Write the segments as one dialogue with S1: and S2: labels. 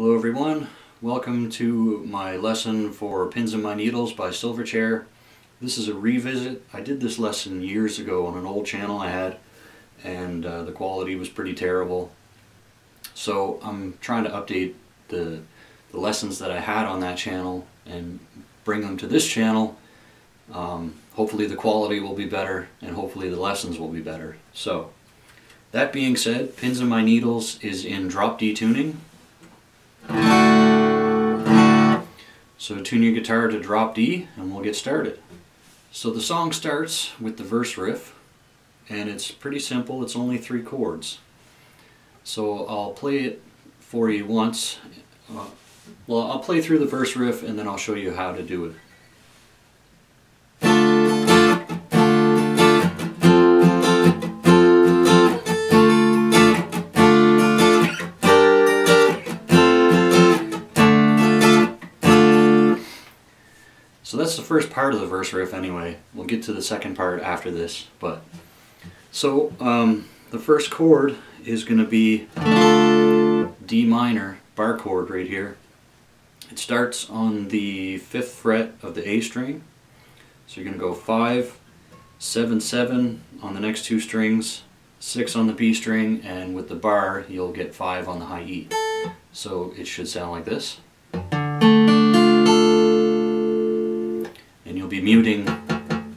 S1: Hello everyone, welcome to my lesson for Pins in My Needles by Silverchair. This is a revisit. I did this lesson years ago on an old channel I had and uh, the quality was pretty terrible. So I'm trying to update the, the lessons that I had on that channel and bring them to this channel. Um, hopefully the quality will be better and hopefully the lessons will be better. So that being said, Pins in My Needles is in drop D tuning. So tune your guitar to drop D and we'll get started. So the song starts with the verse riff and it's pretty simple, it's only three chords. So I'll play it for you once. Uh, well, I'll play through the verse riff and then I'll show you how to do it. So that's the first part of the verse riff anyway. We'll get to the second part after this. But So um, the first chord is going to be D minor, bar chord right here. It starts on the fifth fret of the A string. So you're going to go 5, 7, 7 on the next two strings, 6 on the B string, and with the bar you'll get 5 on the high E. So it should sound like this. Muting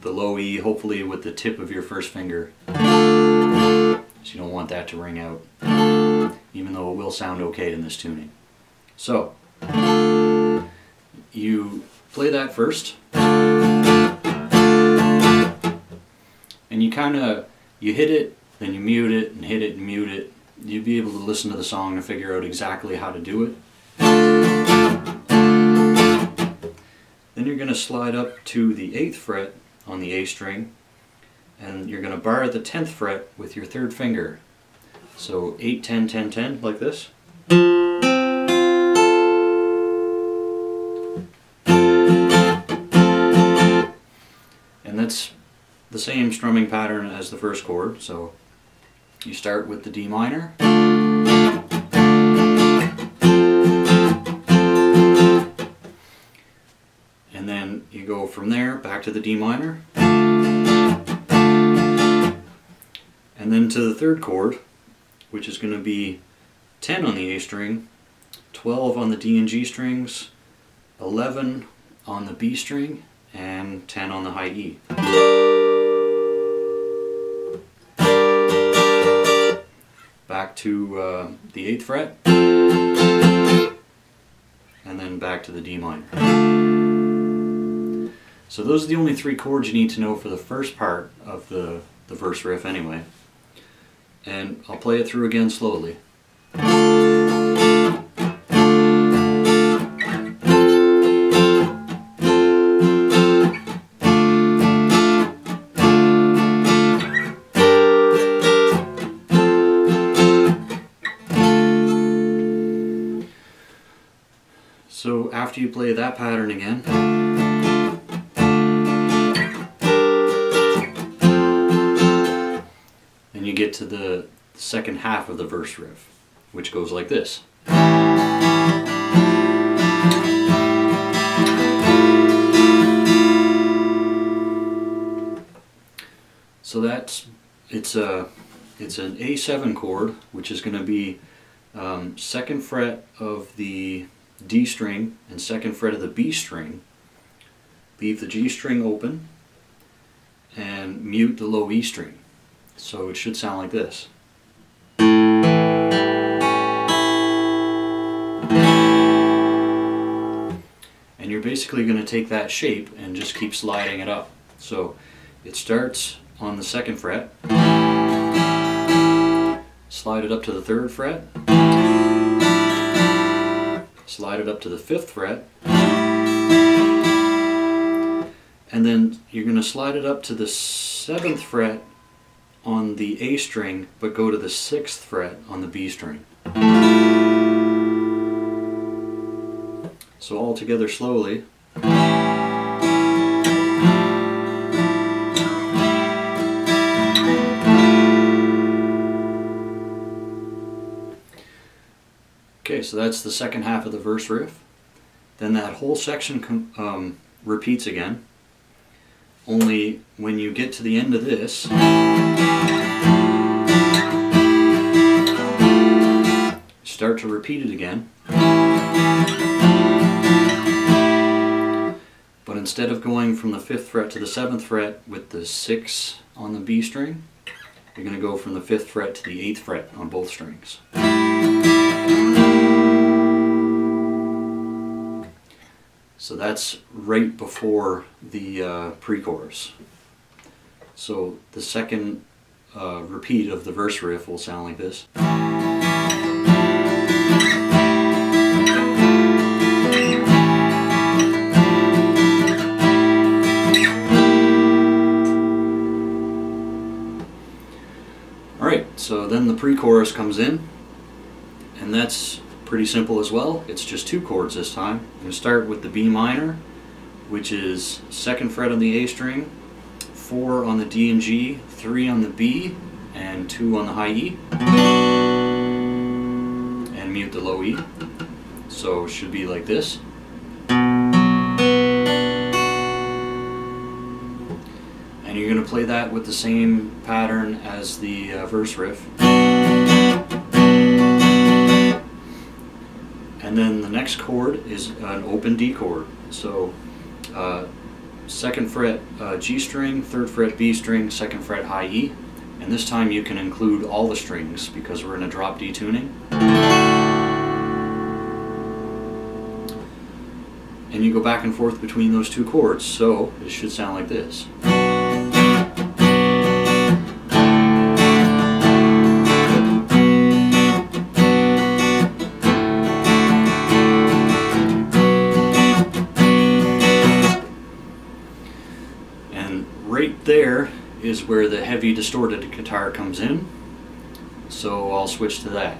S1: the low E hopefully with the tip of your first finger. So you don't want that to ring out, even though it will sound okay in this tuning. So, you play that first, and you kind of, you hit it, then you mute it, and hit it and mute it. You'd be able to listen to the song and figure out exactly how to do it. Then you're going to slide up to the 8th fret on the A string and you're going to bar the 10th fret with your third finger. So 8, 10, 10, 10 like this. And that's the same strumming pattern as the first chord. So you start with the D minor. From there back to the D minor. And then to the third chord, which is going to be 10 on the A string, 12 on the D and G strings, 11 on the B string, and 10 on the high E. Back to uh, the 8th fret, and then back to the D minor. So those are the only three chords you need to know for the first part of the, the verse riff anyway. And I'll play it through again slowly. So after you play that pattern again, get to the second half of the verse riff, which goes like this. So that's it's a it's an A7 chord, which is going to be um, second fret of the D string and second fret of the B string. Leave the G string open and mute the low E string. So it should sound like this. And you're basically going to take that shape and just keep sliding it up. So it starts on the second fret, slide it up to the third fret, slide it up to the fifth fret, and then you're going to slide it up to the seventh fret on the A string, but go to the sixth fret on the B string. So all together slowly. Okay, so that's the second half of the verse riff. Then that whole section um, repeats again. Only when you get to the end of this, start to repeat it again. But instead of going from the 5th fret to the 7th fret with the 6 on the B string, you're going to go from the 5th fret to the 8th fret on both strings. So that's right before the uh, pre-chorus. So the second uh, repeat of the verse riff will sound like this. Alright, so then the pre-chorus comes in, and that's pretty simple as well. It's just two chords this time. I'm going to start with the B minor, which is second fret on the A string, four on the D and G, three on the B, and two on the high E. And mute the low E. So it should be like this. And you're going to play that with the same pattern as the uh, verse riff. And then the next chord is an open D chord. So uh, second fret uh, G string, third fret B string, second fret high E. And this time you can include all the strings because we're in a drop D tuning. And you go back and forth between those two chords, so it should sound like this. Is where the heavy distorted guitar comes in. So I'll switch to that.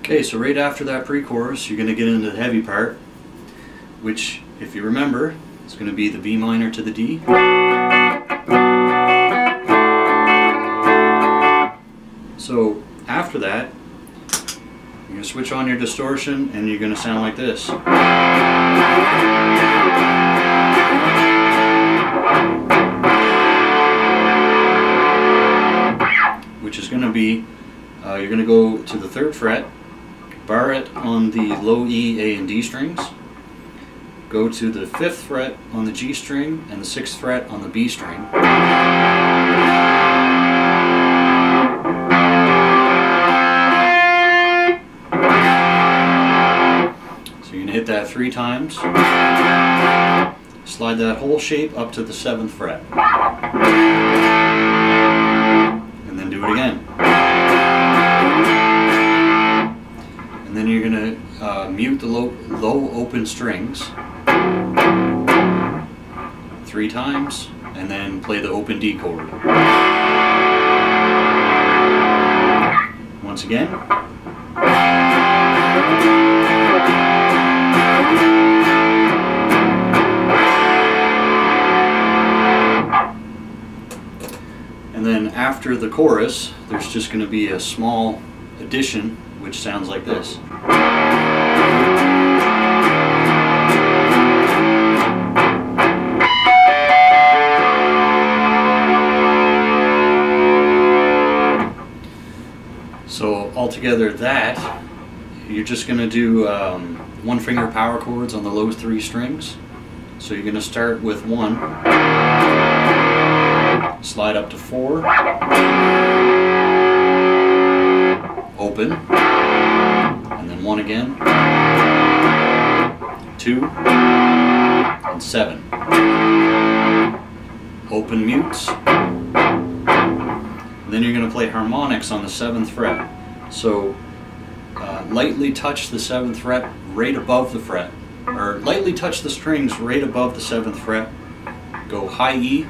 S1: Okay, so right after that pre-chorus, you're going to get into the heavy part, which, if you remember, is going to be the B minor to the D. So after that, you're going to switch on your distortion and you're going to sound like this. Going to be, uh, you're going to go to the third fret, bar it on the low E, A, and D strings, go to the fifth fret on the G string, and the sixth fret on the B string. So you're going to hit that three times. Slide that whole shape up to the seventh fret it again. And then you're going to uh, mute the low, low open strings three times and then play the open D chord. Once again. After the chorus, there's just going to be a small addition which sounds like this. So altogether that, you're just going to do um, one finger power chords on the low three strings. So you're going to start with one slide up to four, open, and then one again, two, and seven. Open mutes. then you're going to play harmonics on the seventh fret. So uh, lightly touch the seventh fret right above the fret, or lightly touch the strings right above the seventh fret. Go high E,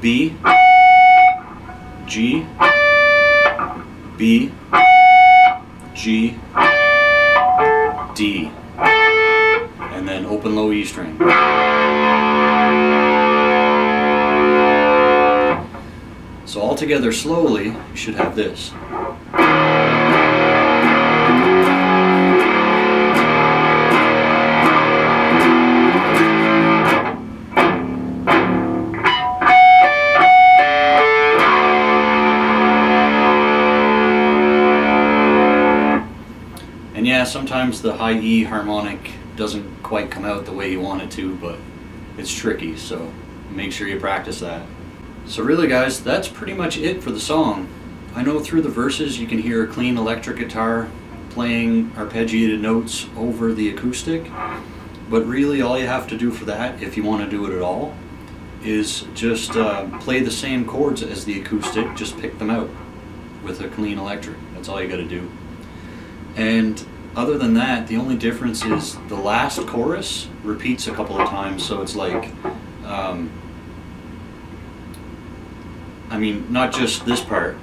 S1: B, G, B, G, D, and then open low E string. So all together slowly, you should have this. Sometimes the high E harmonic doesn't quite come out the way you want it to, but it's tricky, so make sure you practice that. So really guys, that's pretty much it for the song. I know through the verses you can hear a clean electric guitar playing arpeggiated notes over the acoustic, but really all you have to do for that, if you want to do it at all, is just uh, play the same chords as the acoustic, just pick them out with a clean electric. That's all you got to do. And other than that, the only difference is the last chorus repeats a couple of times, so it's like, um, I mean, not just this part.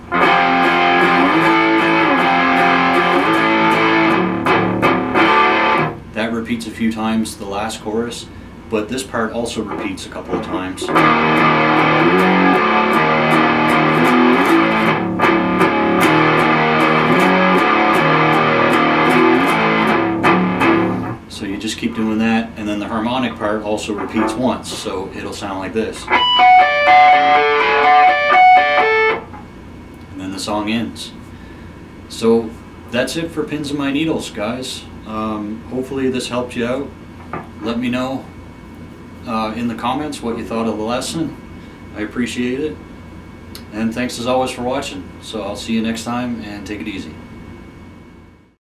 S1: That repeats a few times, the last chorus, but this part also repeats a couple of times. Just keep doing that, and then the harmonic part also repeats once, so it'll sound like this. And then the song ends. So that's it for Pins in My Needles, guys. Um, hopefully this helped you out. Let me know uh, in the comments what you thought of the lesson. I appreciate it. And thanks as always for watching. So I'll see you next time and take it easy.